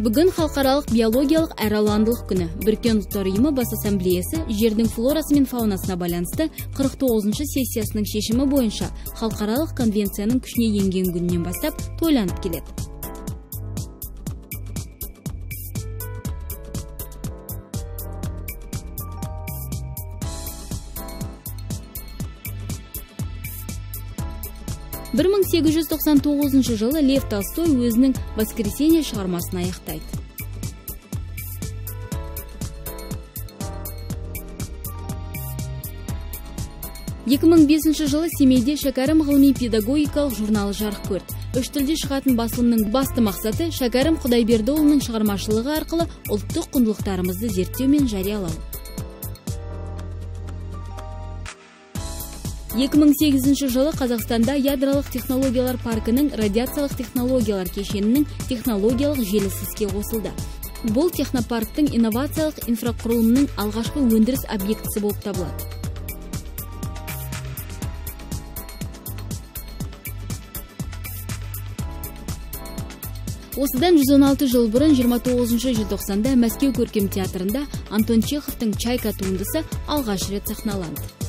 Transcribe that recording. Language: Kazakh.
Бүгін халықаралық биологиялық әраландылық күні. Біріккен ұлттар ұйымы бас ассамблеясы жердің флорасы мен фаунасына байланысты 49-шы сессиясының шешімі бойынша халықаралық конвенцияның күшіне енген күнінен бастап тойланып келеді 1899 жылы Лев Толстой өзінің «Воскресенье» шығармасын аяқтайды. екі мың бесінші жылы семейде шәкәрім ғылыми педагогикалық журналы жарық көрді үш тілде шығатын басылымның басты мақсаты шәкәрім құдайбердіұлының шығармашылығы арқылы ұлттық құндылықтарымызды зерттеу мен жариялау 2008 жылы қазақстанда ядролық технологиялар паркінің радиациялық технологиялар кешенінің технологиялық желісі іске қосылды бұл технопарктің инновациялық инфрақұрылымының алғашқы өндіріс объектісі болып табылады Осыдан 116 жыл бұрын 29 желтоқсанда Мәскеу көркем театрында Антон Чеховтың «Чайка» туындысы алғаш рет сахналанды.